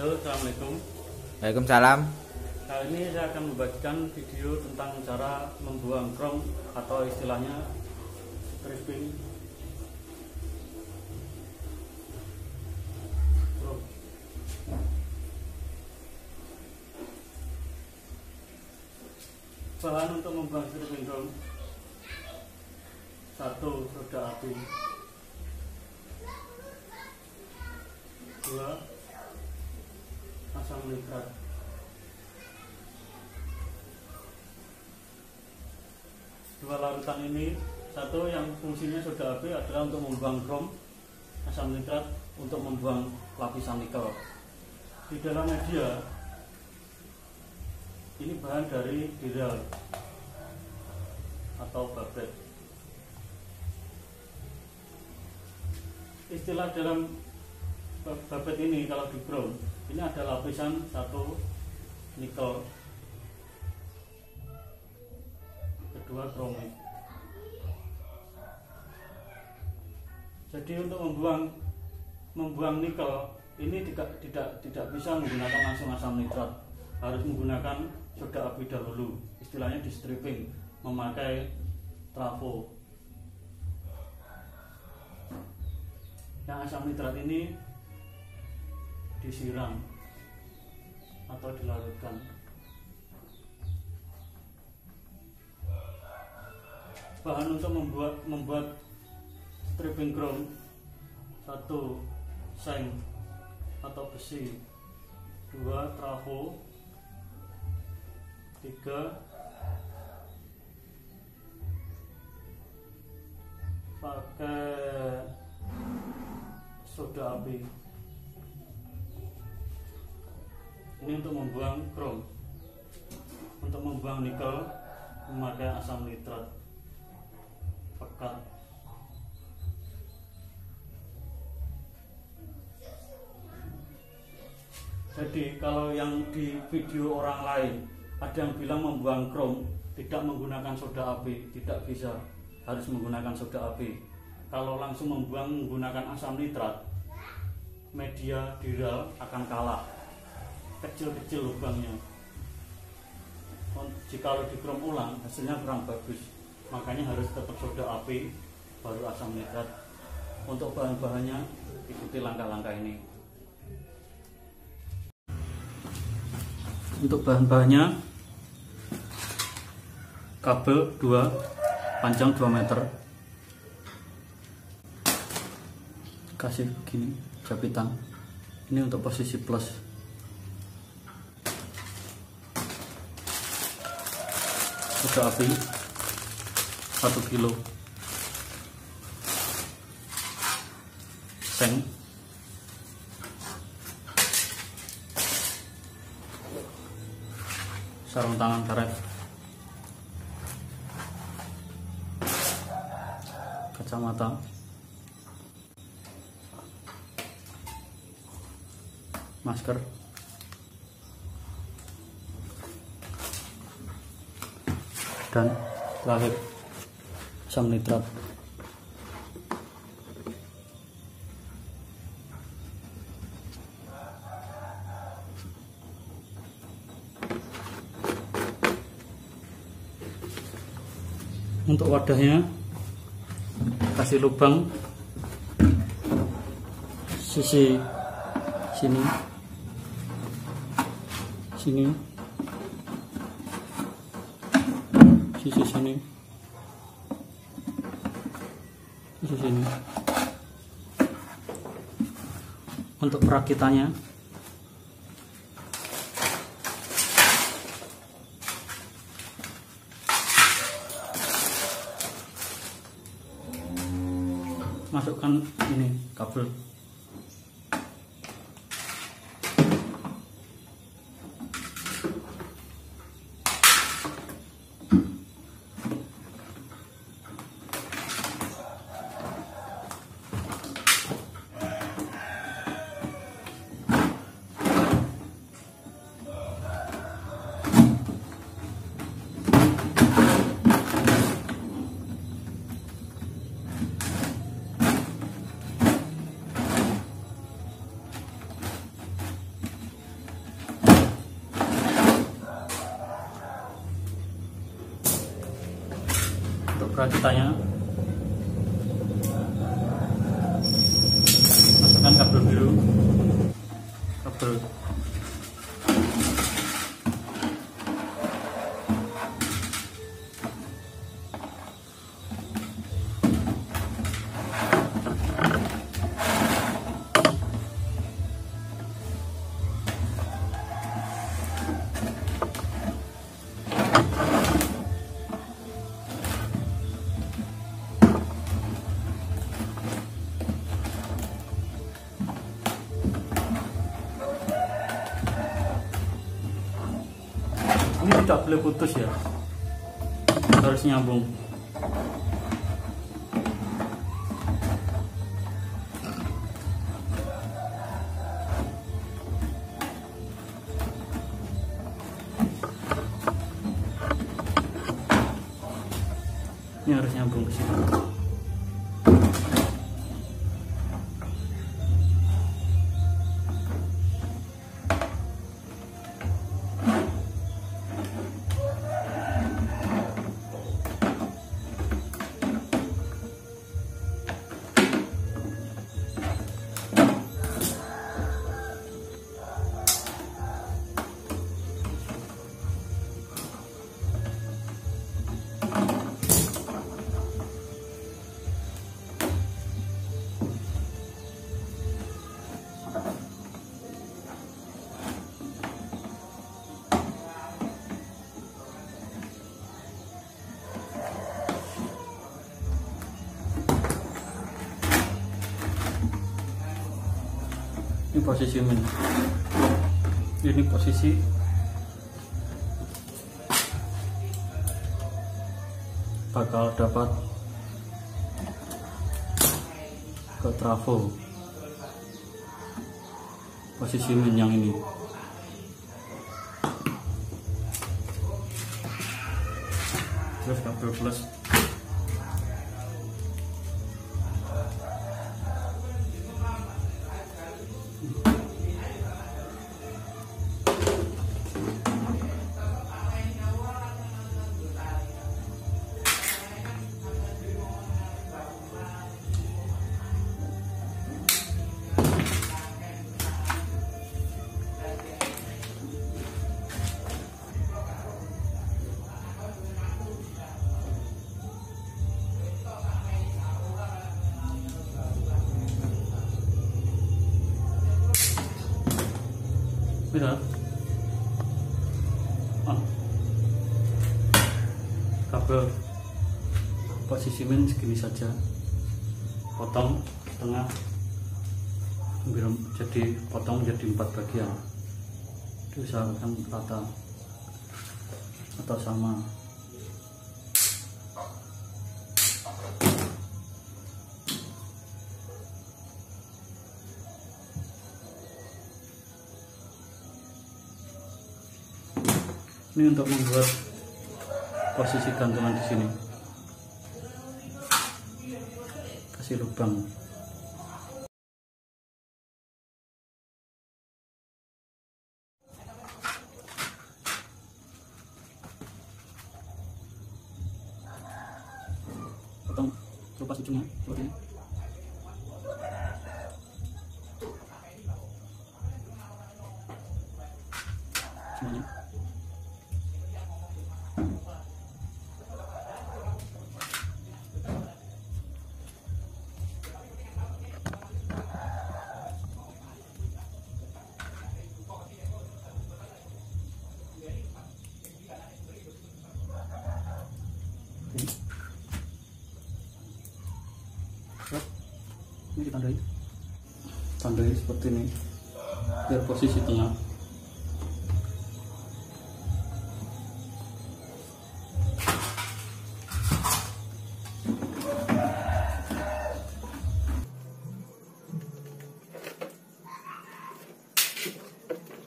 Halo, Assalamualaikum. Waalaikumsalam. Kali ini saya akan membagikan video tentang cara membuang chrome atau istilahnya stripping. Bahan untuk membuang stripping chrome satu soda api dua larutan ini satu yang fungsinya soda api adalah untuk membuang krom asam nitrat untuk membuang lapisan nikel. Di dalam media ini bahan dari diral atau babet istilah dalam babet ini kalau di krom ini ada lapisan satu nikel. Kedua kromik jadi untuk membuang membuang nikel ini tidak tidak tidak bisa menggunakan langsung asam nitrat. Harus menggunakan soda api dahulu istilahnya di stripping memakai trafo. Yang asam nitrat ini disiram atau dilarutkan. Bahan untuk membuat membuat stripping chrome satu seng atau besi dua trafo tiga pakai soda api ini untuk membuang chrome untuk membuang nikel memakai asam nitrat. Pekat. Jadi kalau yang di video orang lain ada yang bilang membuang chrome tidak menggunakan soda api tidak bisa. Harus menggunakan soda api. Kalau langsung membuang menggunakan asam nitrat media diral akan kalah kecil-kecil lubangnya. Jika di krom ulang hasilnya kurang bagus. Makanya harus tetap soda api baru asam nitrat. Untuk bahan-bahannya ikuti langkah-langkah ini. Untuk bahan-bahannya kabel 2 panjang 2 meter. Kasih begini japitan. Ini untuk posisi plus soda api. 1 kilo. Seng sarung tangan karet. Kacamata. Masker dan terakhir asam nitrat untuk wadahnya kasih lubang sisi sini sini sisi sini. Sisi sini. Untuk perakitannya masukkan ini kabel kabel ini tidak boleh putus ya? Harus nyambung. Ini harus nyambung ke sini posisi min ini posisi bakal dapat ke trafo posisi min yang ini. Terus kabel plus min segini saja. Potong tengah jadi potong menjadi empat bagian. Diusahakan rata atau sama. Ini untuk membuat posisi gantungan di sini kasih lubang. Potong. Lepas ujungnya seperti ini semuanya tandai seperti ini. Biar posisi tengah.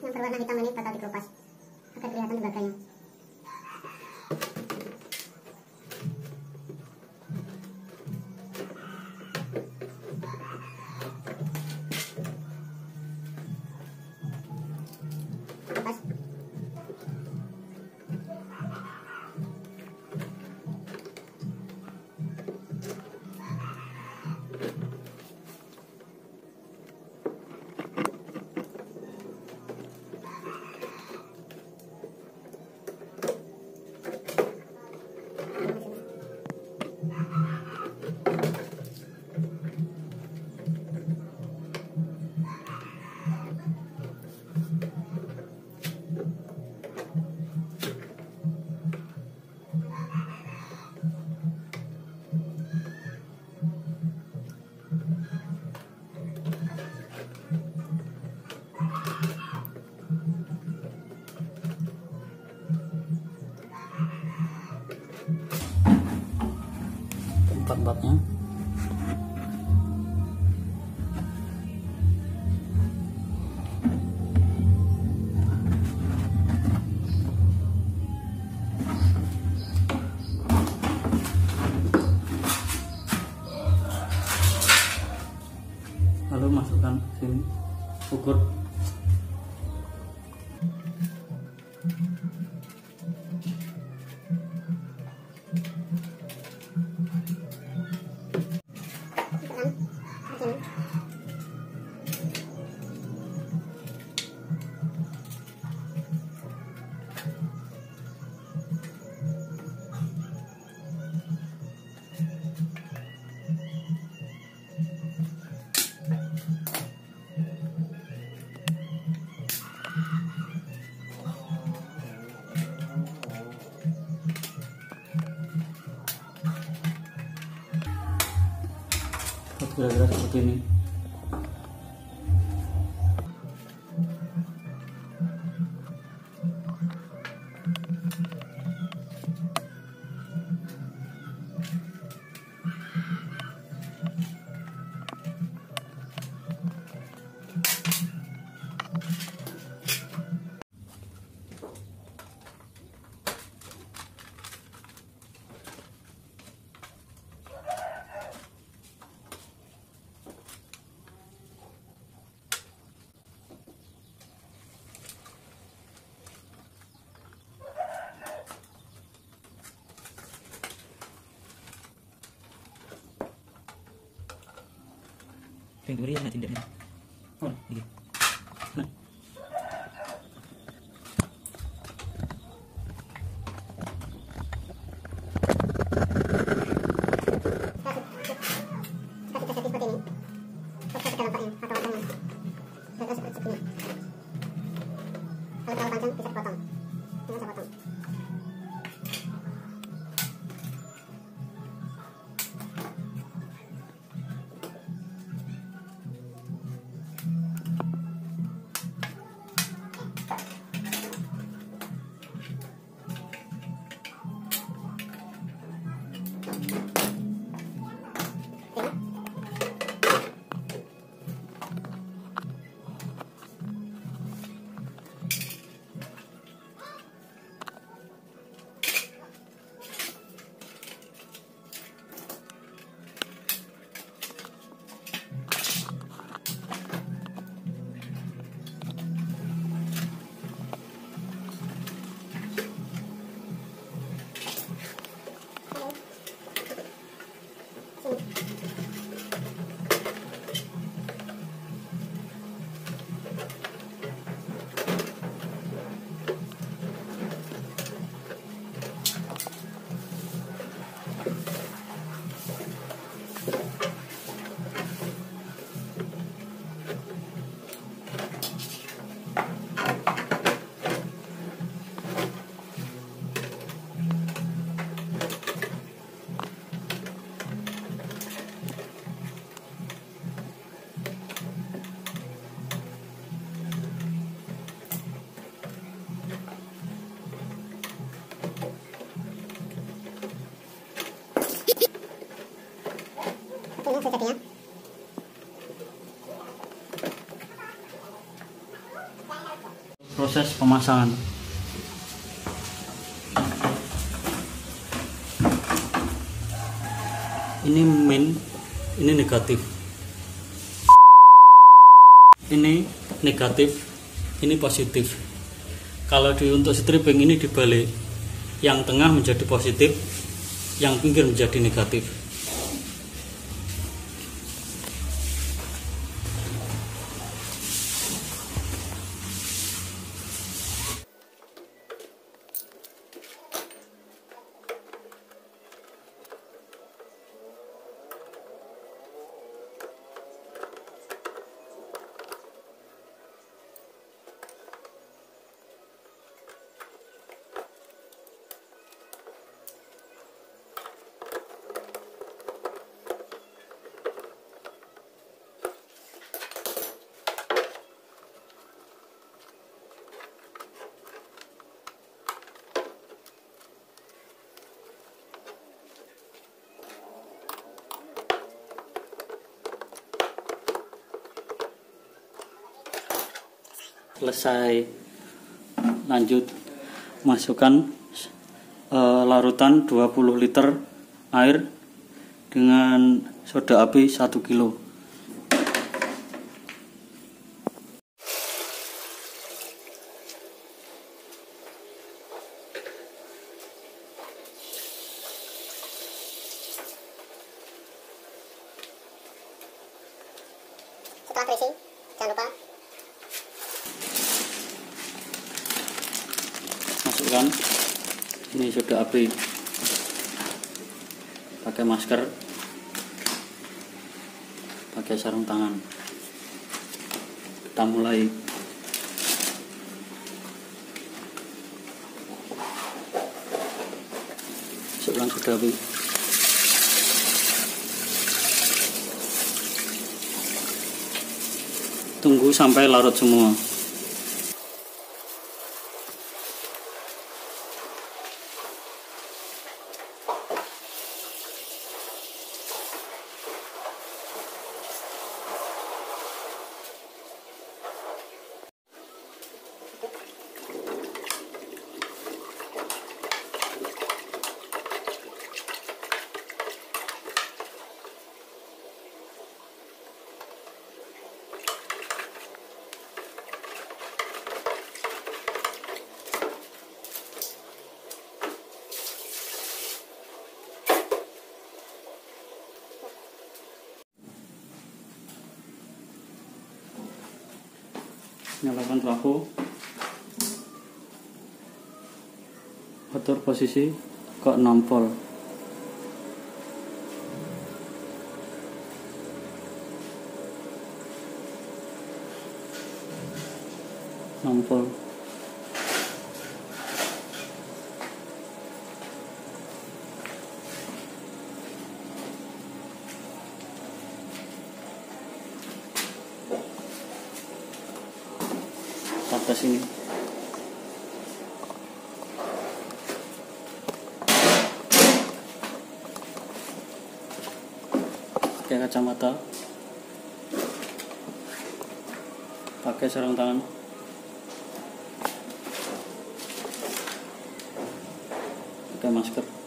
Yang berwarna hitam ini bakal dikelupas. Agar kelihatan tembaganya empat-empatnya lalu masukkan sini ukur ಮಾಡ್ತೀನಿ ini Yang diberi Sejatinya. proses pemasangan. Ini min ini negatif. Ini negatif ini positif. Kalau di untuk stripping ini dibalik. Yang tengah menjadi positif yang pinggir menjadi negatif selesai lanjut masukkan eh, larutan 20 liter air dengan soda api 1 kilo Setelah terisi, jangan lupa masukkan ini soda api pakai masker pakai sarung tangan. Kita mulai. Soda api tunggu sampai larut semua nyalakan trafo atur posisi ke 6 volt enam volt atas ini. Pakai kacamata. Pakai sarung tangan. Pakai masker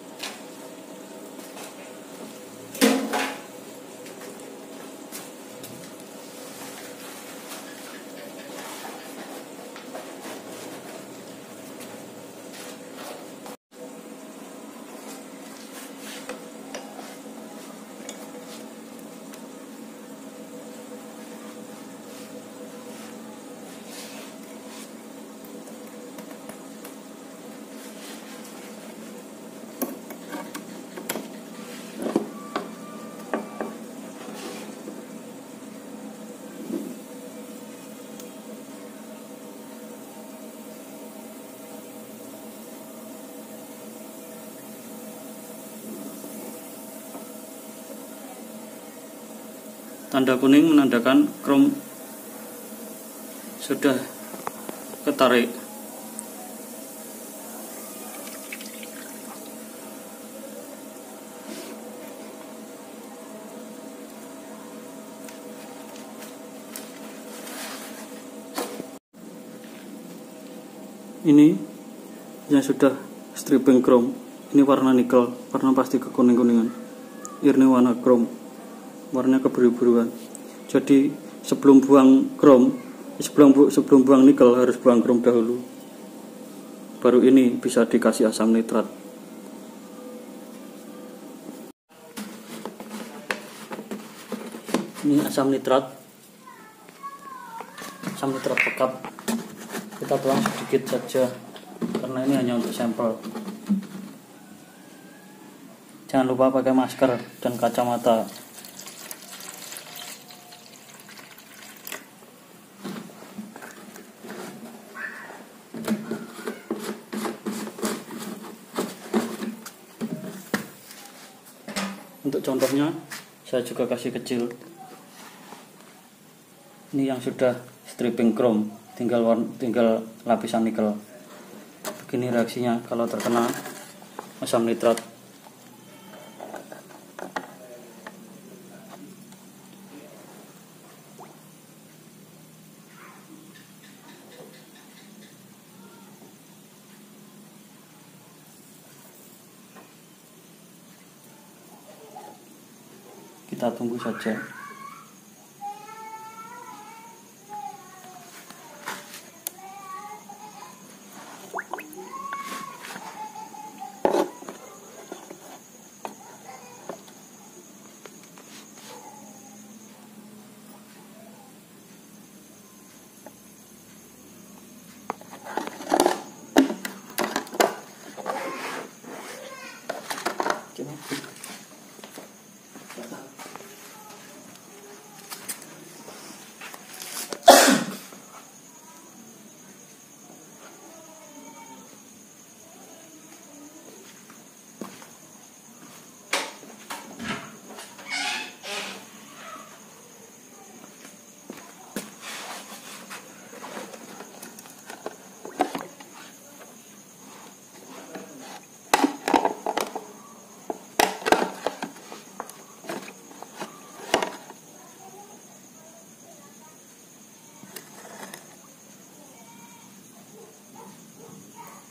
Tanda kuning menandakan krom sudah ketarik. Ini yang sudah stripping chrome. Ini warna nikel, warna pasti kekuning-kuningan. Ini warna chrome warnanya kebiru-biruan. Jadi sebelum buang krom sebelum bu- sebelum buang nikel harus buang krom dahulu. Baru ini bisa dikasih asam nitrat. Ini asam nitrat. Asam nitrat pekat kita tuang sedikit saja karena ini hanya untuk sampel. Jangan lupa pakai masker dan kacamata contohnya saya juga kasih kecil. Ini yang sudah stripping chrome tinggal warn- tinggal lapisan nikel. Begini reaksinya kalau terkena asam nitrat kita tunggu saja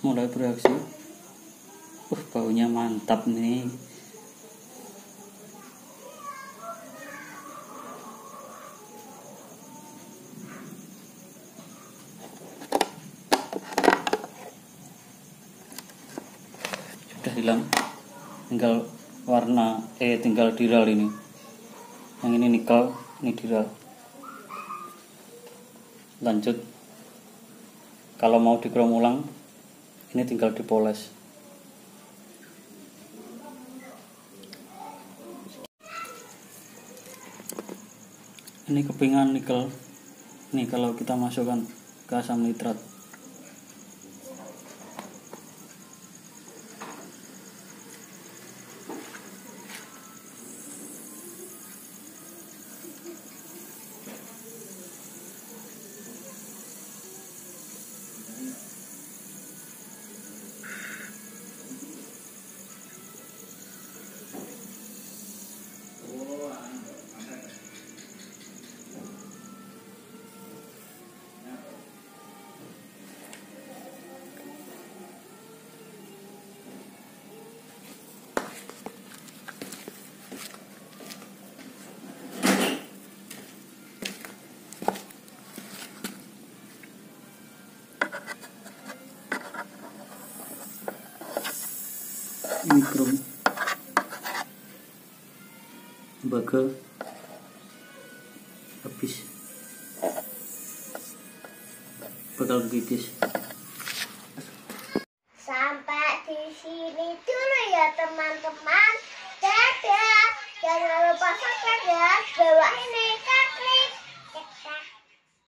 mulai bereaksi. Uh baunya mantap nih. Sudah hilang. Tinggal warna eh tinggal diral ini. Yang ini nikel ini diral. Lanjut. Kalau mau dikrom ulang ini tinggal dipoles. Ini kepingan nikel. Ini kalau kita masukkan ke asam nitrat mikro. Baga habis. Bakal kikis